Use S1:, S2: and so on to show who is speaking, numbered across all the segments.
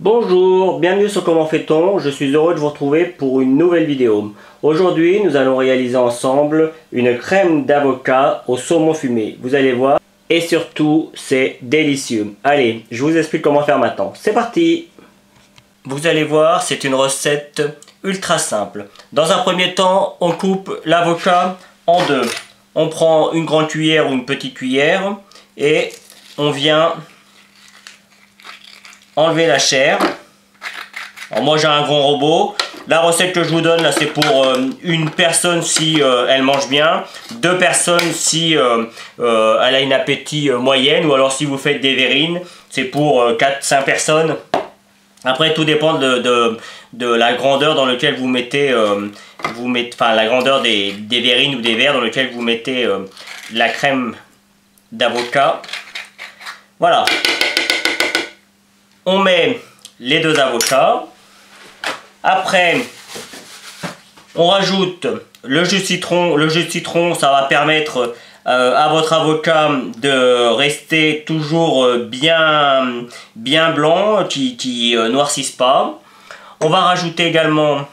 S1: Bonjour, bienvenue sur Comment fait-on? Je suis heureux de vous retrouver pour une nouvelle vidéo. Aujourd'hui, nous allons réaliser ensemble une crème d'avocat au saumon fumé. Vous allez voir. Et surtout, c'est délicieux. Allez, je vous explique comment faire maintenant. C'est parti Vous allez voir, c'est une recette ultra simple. Dans un premier temps, on coupe l'avocat en deux. On prend une grande cuillère ou une petite cuillère et on vient enlever la chair. Alors moi j'ai un grand robot. La recette que je vous donne là c'est pour euh, une personne si euh, elle mange bien, deux personnes si euh, elle a une appétit moyenne ou alors si vous faites des verrines, c'est pour 4-5 personnes. Après tout dépend de, la grandeur dans laquelle vous mettez, vous mettez enfin la grandeur des, des, verrines ou des verres dans lequel vous mettez la crème d'avocat. Voilà, on met les deux avocats. Après, on rajoute le jus de citron. Le jus de citron, ça va permettre euh, à votre avocat de rester toujours euh, bien, blanc, qui, qui euh, noircisse pas. On va rajouter également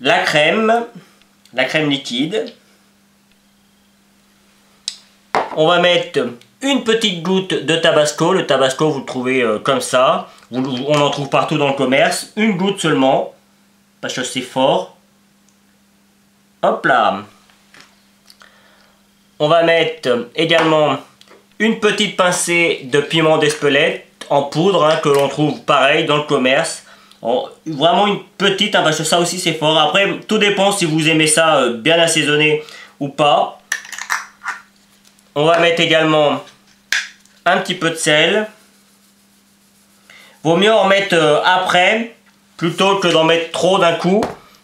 S1: la crème, la crème liquide. On va mettre une petite goutte de tabasco. Le tabasco, vous le trouvez euh, comme ça. on en trouve partout dans le commerce. Une goutte seulement, parce que c'est fort. Hop là. On va mettre également une petite pincée de piment d'Espelette en poudre, hein, que l'on trouve pareil dans le commerce. vraiment une petite, hein, parce que ça aussi c'est fort. Après, tout dépend si vous aimez ça euh, bien assaisonné ou pas. On va mettre également un petit peu de sel. Vaut mieux en mettre euh, après plutôt que d'en mettre trop d'un coup.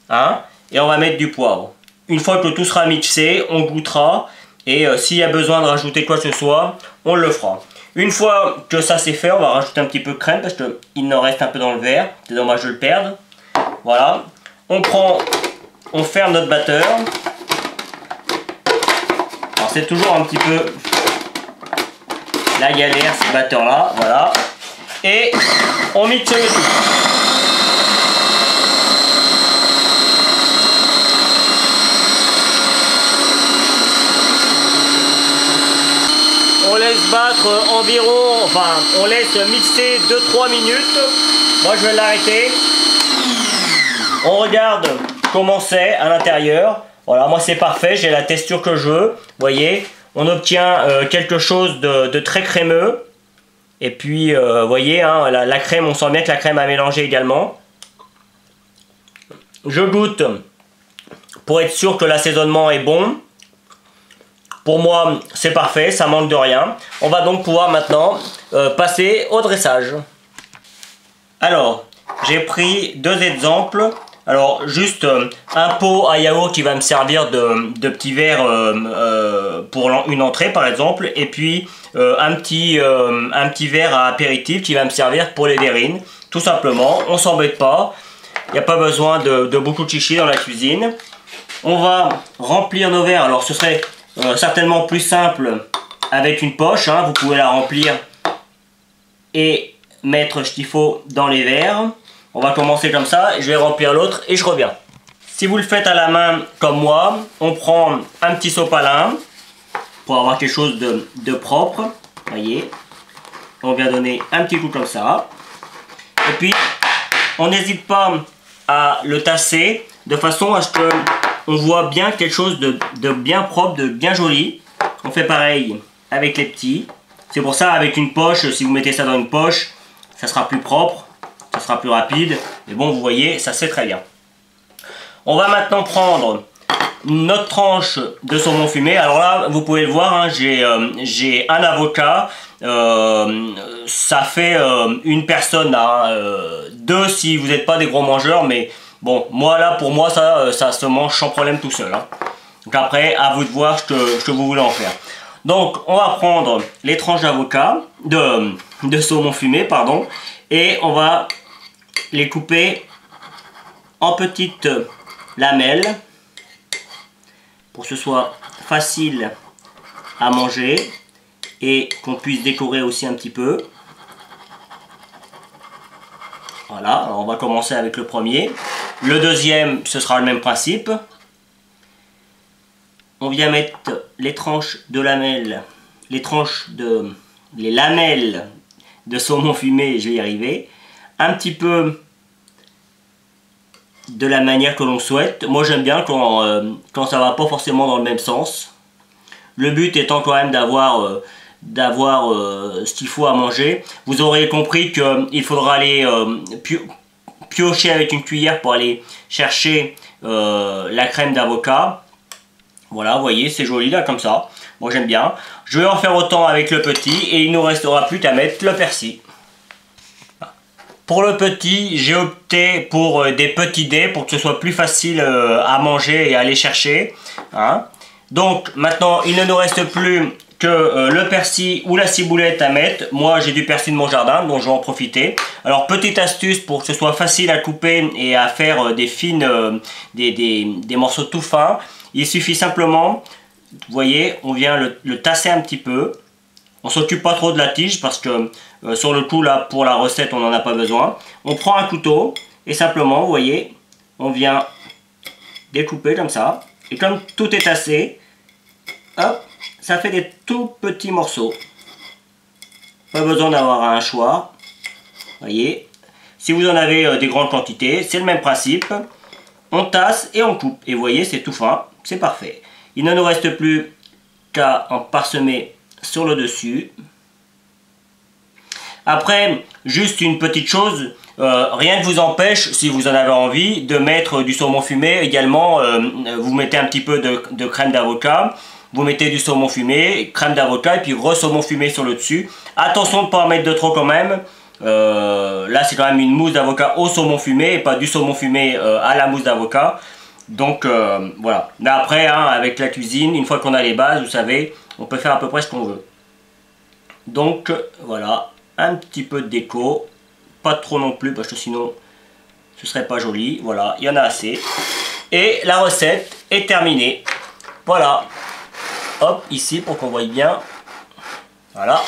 S1: Hein, et on va mettre du poivre. Une fois que tout sera mixé, on goûtera. Et euh, s'il y a besoin de rajouter quoi que ce soit, on le fera. Une fois que ça c'est fait, on va rajouter un petit peu de crème parce qu'il en reste un peu dans le verre. C'est dommage de le perdre. Voilà. On prend, on ferme notre batteur. Alors c'est toujours un petit peu la galère, ce batteur là, voilà. Et on mixe le tout. On laisse battre environ, enfin on laisse mixer 2-3 minutes. Moi je vais l'arrêter. On regarde comment c'est à l'intérieur. Voilà, moi c'est parfait, j'ai la texture que je veux. voyez, on obtient euh, quelque chose de, très crémeux. Et puis, euh, vous voyez, hein, la, crème, on sent bien que la crème a mélangé également. Je goûte pour être sûr que l'assaisonnement est bon. Pour moi, c'est parfait, ça manque de rien. On va donc pouvoir maintenant euh, passer au dressage. Alors, j'ai pris deux exemples alors juste euh, un pot à yaourt qui va me servir de, petit verre euh, euh, pour une entrée par exemple et puis un, petit, un petit verre à apéritif qui va me servir pour les verrines. Tout simplement, on s'embête pas, il n'y a pas besoin de, beaucoup de chichi dans la cuisine. On va remplir nos verres, alors ce serait certainement plus simple avec une poche, hein. vous pouvez la remplir et mettre ce qu'il faut dans les verres. On va commencer comme ça, je vais remplir l'autre et je reviens. Si vous le faites à la main comme moi, on prend un petit sopalin pour avoir quelque chose de, propre. Voyez, on vient donner un petit coup comme ça. Et puis, on n'hésite pas à le tasser de façon à ce que on voit bien quelque chose de, de bien propre, de bien joli. On fait pareil avec les petits. C'est pour ça, avec une poche, si vous mettez ça dans une poche, ça sera plus propre sera plus rapide. Mais bon, vous voyez, ça c'est très bien. On va maintenant prendre notre tranche de saumon fumé. Alors là, vous pouvez le voir, hein, euh, j'ai un avocat. Euh, ça fait euh, une personne, hein, deux si vous n'êtes pas des gros mangeurs. Mais bon, moi là, pour moi, ça, ça se mange sans problème tout seul. Hein. Donc après, à vous de voir ce que, vous voulez en faire. Donc, on va prendre les tranches d'avocat, de, de saumon fumé, pardon. Et on va les couper en petites lamelles pour que ce soit facile à manger et qu'on puisse décorer aussi un petit peu. Voilà, on va commencer avec le premier. Le deuxième, ce sera le même principe. On vient mettre les tranches de lamelles, les tranches de... les lamelles de saumon fumé, je vais y arriver. Un petit peu de la manière que l'on souhaite. Moi j'aime bien quand, euh, quand ça va pas forcément dans le même sens. Le but étant quand même d'avoir euh, d'avoir euh, ce qu'il faut à manger. Vous aurez compris qu'il faudra aller piocher avec une cuillère pour aller chercher la crème d'avocat. Voilà, voyez, c'est joli là comme ça. Moi j'aime bien. Je vais en faire autant avec le petit et il nous restera plus qu'à mettre le persil. Pour le petit, j'ai opté pour euh, des petits dés pour que ce soit plus facile euh, à manger et à aller chercher. Hein. Donc maintenant, il ne nous reste plus que euh, le persil ou la ciboulette à mettre. Moi, j'ai du persil de mon jardin, donc je vais en profiter. Alors, petite astuce pour que ce soit facile à couper et à faire des fines, des, morceaux tout fins. Il suffit simplement, vous voyez, on vient le tasser un petit peu. On s'occupe pas trop de la tige parce que euh, sur le coup là pour la recette on n'en a pas besoin. On prend un couteau et simplement vous voyez on vient découper comme ça. Et comme tout est tassé, hop, ça fait des tout petits morceaux. Pas besoin d'avoir un choix. Voyez. Si vous en avez euh, des grandes quantités, c'est le même principe. On tasse et on coupe. Et vous voyez, c'est tout fin. C'est parfait. Il ne nous reste plus qu'à en parsemer sur le dessus. Après, juste une petite chose, euh, rien ne vous empêche, si vous en avez envie, de mettre du saumon fumé également. Euh, vous mettez un petit peu de, crème d'avocat, vous mettez du saumon fumé, crème d'avocat et puis re-saumon fumé sur le dessus. Attention de ne pas en mettre de trop quand même. Euh, là, c'est quand même une mousse d'avocat au saumon fumé et pas du saumon fumé à la mousse d'avocat. Donc voilà. Mais après, hein, avec la cuisine, une fois qu'on a les bases, vous savez, on peut faire à peu près ce qu'on veut. Donc voilà, un petit peu de déco, pas trop non plus parce que sinon ce serait pas joli. Voilà, il y en a assez. Et la recette est terminée. Voilà. Hop, ici pour qu'on voie bien. Voilà.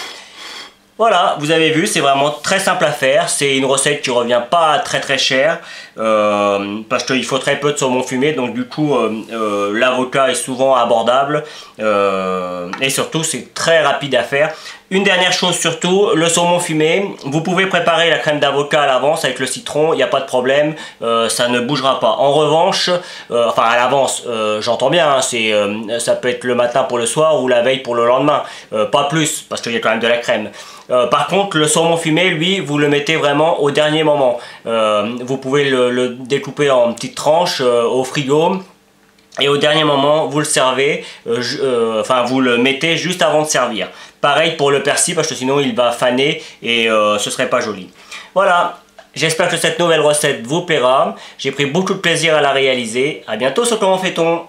S1: Voilà, vous avez vu, c'est vraiment très simple à faire. C'est une recette qui revient pas très très cher. Euh, parce qu'il faut très peu de saumon fumé. Donc du coup, euh, euh, l'avocat est souvent abordable. et surtout, c'est très rapide à faire. Une dernière chose surtout, le saumon fumé, vous pouvez préparer la crème d'avocat à l'avance avec le citron, il n'y a pas de problème, ça ne bougera pas. En revanche, enfin à l'avance, j'entends bien, hein, c'est ça peut être le matin pour le soir ou la veille pour le lendemain, pas plus parce qu'il y a quand même de la crème. Par contre, le saumon fumé, lui, vous le mettez vraiment au dernier moment. vous pouvez le, découper en petites tranches au frigo et au dernier moment vous le servez, euh, euh, enfin vous le mettez juste avant de servir. Pareil pour le persil parce que sinon il va faner et euh, ce serait pas joli. Voilà, j'espère que cette nouvelle recette vous plaira. J'ai pris beaucoup de plaisir à la réaliser. A bientôt sur Comment fait-on?